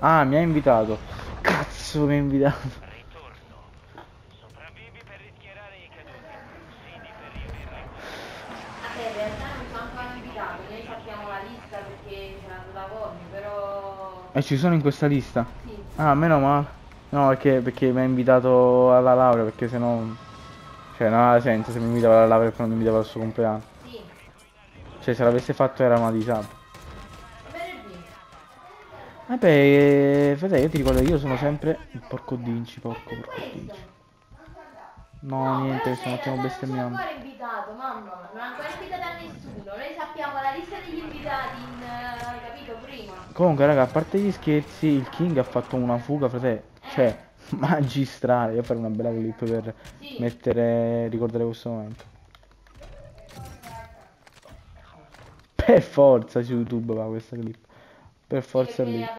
Ah, mi ha invitato. Cazzo, mi ha invitato. In realtà non ci. E sono in questa lista? Sì. Ah, meno male. No, perché, perché mi ha invitato alla laurea, perché se no... Cioè, non ha senso se mi invitava alla laurea e poi non mi invitava al suo compleanno. Sì. Cioè, se l'avesse fatto era una di sabato. Venerdì. Vabbè, fratello, io ti ricordo io sono sempre porco dinci, porco, porco dinci. No, niente, però stiamo stiamo non bestemmiando. hanno ancora invitato, mamma, non ha ancora invitato a nessuno. Noi sappiamo la lista degli invitati in, eh, capito, prima. Comunque, raga, a parte gli scherzi, il King ha fatto una fuga, fratello. Cioè, magistrale. Io farò una bella clip per Sì. mettere, ricordare questo momento. Per forza su YouTube va questa clip. Per forza lì.